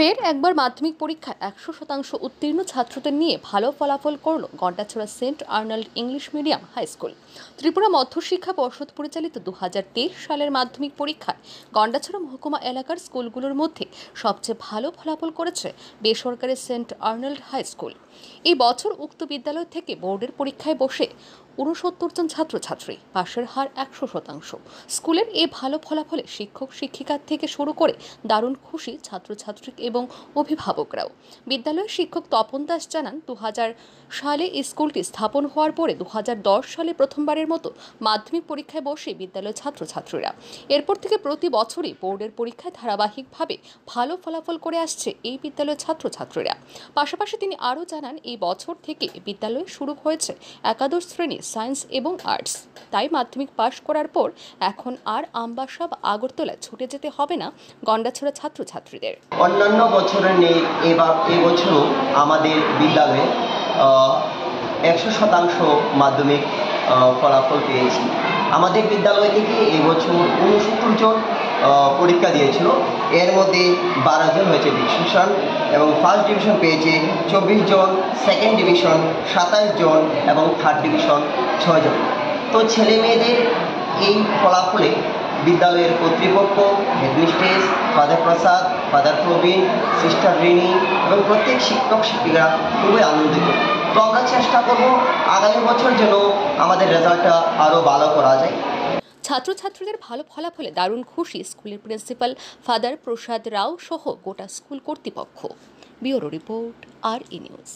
ফের একবার মাধ্যমিক পরীক্ষায় একশো শতাংশ উত্তীর্ণ ছাত্রদের নিয়ে ভালো ফলাফল করল Gandacherra saint Arnold English medium high school. Tripura মধ্যশিক্ষা পর্ষদ পরিচালিত দু হাজার তেইশ সালের মাধ্যমিক পরীক্ষায় গন্ডাছড়া মহকুমা এলাকার স্কুলগুলোর মধ্যে সবচেয়ে ভালো ফলাফল করেছে বেসরকারি সেন্ট আর্নাল্ড হাই স্কুল। এই বছর উক্ত বিদ্যালয় থেকে বোর্ডের পরীক্ষায় বসে উনসত্তর জন ছাত্রছাত্রী পাশের হার একশো শতাংশ। স্কুলের এ ভালো ফলাফলে শিক্ষক শিক্ষিকার থেকে শুরু করে দারুণ খুশি ছাত্রছাত্রী এবং অভিভাবকরাও। বিদ্যালয়ের শিক্ষক তপন দাস জানান দু হাজার সালে স্কুলটি স্থাপন হওয়ার পরে দু হাজার দশ সালে প্রথমবারের মতো মাধ্যমিক পরীক্ষায় বসে বিদ্যালয়ের ছাত্রছাত্রীরা। এরপর থেকে প্রতি বছরই বোর্ডের পরীক্ষায় ধারাবাহিকভাবে ভালো ফলাফল করে আসছে এই বিদ্যালয়ের ছাত্রছাত্রীরা। পাশাপাশি তিনি আরও জানান, এই বছর থেকে বিদ্যালয়ে শুরু হয়েছে একাদশ শ্রেণি সায়েন্স এবং আর্টস। তাই মাধ্যমিক পাশ করার পর এখন আর আমবাসা বা আগরতলা ছুটে যেতে হবে না গন্ডাছড়া ছাত্রছাত্রীদের। অন্যান্য বছরের নেই এবার এবছরও আমাদের বিদ্যালয়ে একশো শতাংশ মাধ্যমিক ফলাফল পেয়েছি। আমাদের বিদ্যালয় থেকে এবছর উনসত্তর জন পরীক্ষা দিয়েছিল। এর মধ্যে বারো জন হয়েছে ডিভিশন এবং ফার্স্ট ডিভিশন পেয়েছে চব্বিশ জন সেকেন্ড ডিভিশন সাতাশ জন এবং থার্ড ডিভিশন ছয় জন। তো ছেলে মেয়েদের এই ফলাফলে বিদ্যালয়ের কর্তৃপক্ষ headmistress father Prasad, father Prabin, sister Rini এবং প্রত্যেক শিক্ষক শিক্ষিকা খুবই আনন্দিত। তো আমরা চেষ্টা করব আগামী বছর যেন আমাদের রেজাল্টটা আরও ভালো করা যায়। ছাত্রছাত্রীদের ভালো ফলাফলে দারুণ খুশি স্কুলের প্রিন্সিপাল, ফাদার প্রসাদ রাও সহ গোটা স্কুল কর্তৃপক্ষ। Bureau report, R E news.